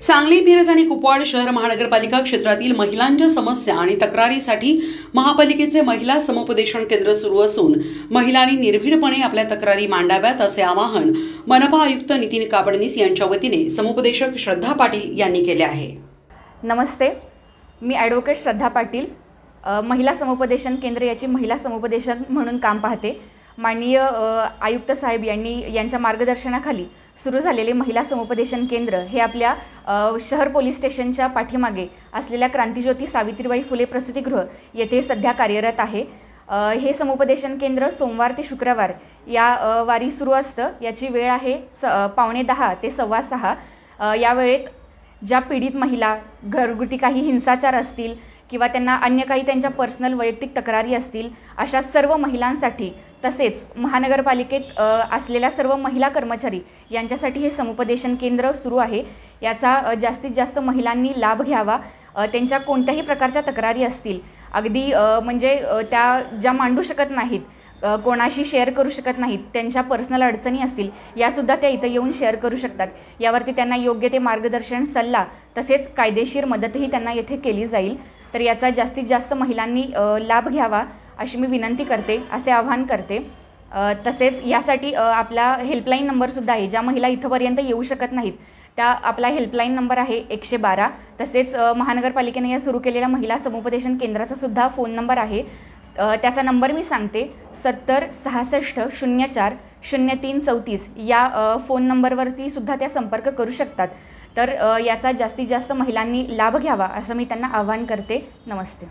सांगली मिरज आणि कुपवाड शहर महानगरपालिका क्षेत्रातील महिलांच्या समस्या आणि तक्रारीसाठी महापालिकेचे महिला समुपदेशन केंद्र सुरू असून महिलांनी निर्भीडपणे आपल्या तक्रारी मांडाव्यात असे आवाहन मनपा आयुक्त नितीन काबडनीस यांच्या वतीने समुपदेशक श्रद्धा पाटील यांनी केले आहे. नमस्ते मी ॲडव्होकेट श्रद्धा पाटील महिला समुपदेशन केंद्र याची महिला समुपदेशन म्हणून काम पाहते. माननीय आयुक्त साहेब यांनी यांच्या मार्गदर्शनाखाली सुरू झालेले महिला समुपदेशन केंद्र हे आपल्या शहर पोलीस स्टेशनच्या पाठीमागे असलेल्या क्रांतिज्योती सावित्रीबाई फुले प्रसूतीगृह येथे सध्या कार्यरत आहे. हे समुपदेशन केंद्र सोमवार ते शुक्रवार या वारी सुरू असतं. याची वेळ आहे स पावणे दहा ते सव्वा सहा. या वेळेत ज्या पीडित महिला घरगुती काही हिंसाचार असतील किंवा त्यांना अन्य काही त्यांच्या पर्सनल वैयक्तिक तक्रारी असतील अशा सर्व महिलांसाठी तसेच महानगरपालिकेत असलेल्या सर्व महिला कर्मचारी यांच्यासाठी हे समुपदेशन केंद्र सुरू आहे. याचा जास्तीत जास्त महिलांनी लाभ घ्यावा. त्यांच्या कोणत्याही प्रकारच्या तक्रारी असतील अगदी म्हणजे त्या ज्या मांडू शकत नाहीत कोणाशी शेअर करू शकत नाहीत त्यांच्या पर्सनल अडचणी असतील यासुद्धा त्या इथं येऊन शेअर करू शकतात. यावरती त्यांना योग्य ते मार्गदर्शन सल्ला तसेच कायदेशीर मदतही त्यांना येथे केली जाईल. तर याचा जास्तीत जास्त महिलांनी लाभ घ्यावा. अशी मी विनंती करते असे आवाहन करते. तसेच यासाठी आपला हेल्पलाईन नंबरसुद्धा आहे. ज्या महिला इथंपर्यंत येऊ शकत नाहीत त्या आपला हेल्पलाईन नंबर आहे एकशे बारा. तसेच महानगरपालिकेने या सुरू केलेल्या महिला समुपदेशन केंद्राचा सुद्धा फोन नंबर आहे. त्याचा नंबर मी सांगते. सत्तर सहासष्ट शून्य चार शून्य तीन चौतीस या फोन नंबरवरती सुद्धा त्या संपर्क करू शकतात. तर याचा जास्तीत जास्त महिलांनी लाभ घ्यावा असं मी त्यांना आवाहन करते. नमस्ते.